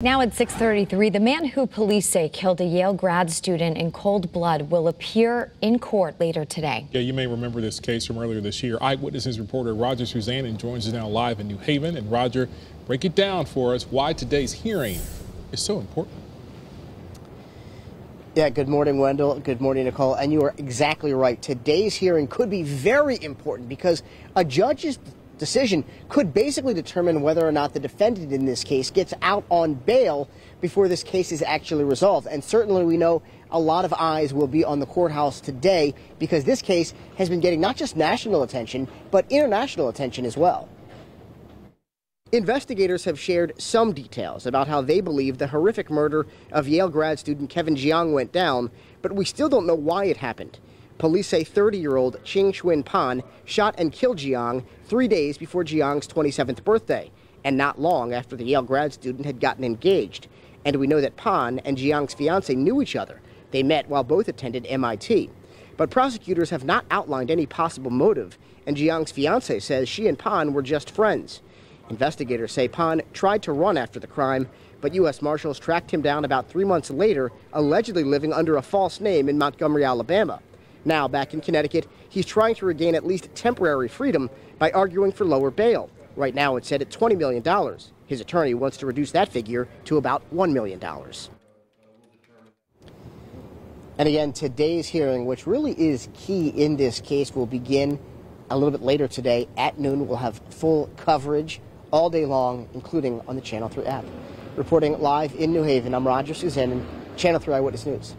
Now at 6:33, the man who police say killed a Yale grad student in cold blood will appear in court later today. Yeah, you may remember this case from earlier this year. Eyewitnesses reporter Roger Susanne joins us now live in New Haven. And Roger, break it down for us why today's hearing is so important. Yeah, good morning, Wendell. Good morning, Nicole. And you are exactly right. Today's hearing could be very important because a judge's decision could basically determine whether or not the defendant in this case gets out on bail before this case is actually resolved. And certainly we know a lot of eyes will be on the courthouse today because this case has been getting not just national attention, but international attention as well. Investigators have shared some details about how they believe the horrific murder of Yale grad student Kevin Jiang went down, but we still don't know why it happened. Police say 30-year-old Qinxuan Pan shot and killed Jiang three days before Jiang's 27th birthday, and not long after the Yale grad student had gotten engaged. And we know that Pan and Jiang's fiance knew each other. They met while both attended MIT. But prosecutors have not outlined any possible motive, and Jiang's fiance says she and Pan were just friends. Investigators say Pan tried to run after the crime, but U.S. Marshals tracked him down about three months later, allegedly living under a false name in Montgomery, Alabama. Now, back in Connecticut, he's trying to regain at least temporary freedom by arguing for lower bail. Right now, it's set at $20 million. His attorney wants to reduce that figure to about $1 million. And again, today's hearing, which really is key in this case, will begin a little bit later today at noon. We'll have full coverage all day long, including on the Channel 3 app. Reporting live in New Haven, I'm Roger Susanne, Channel 3 Eyewitness News.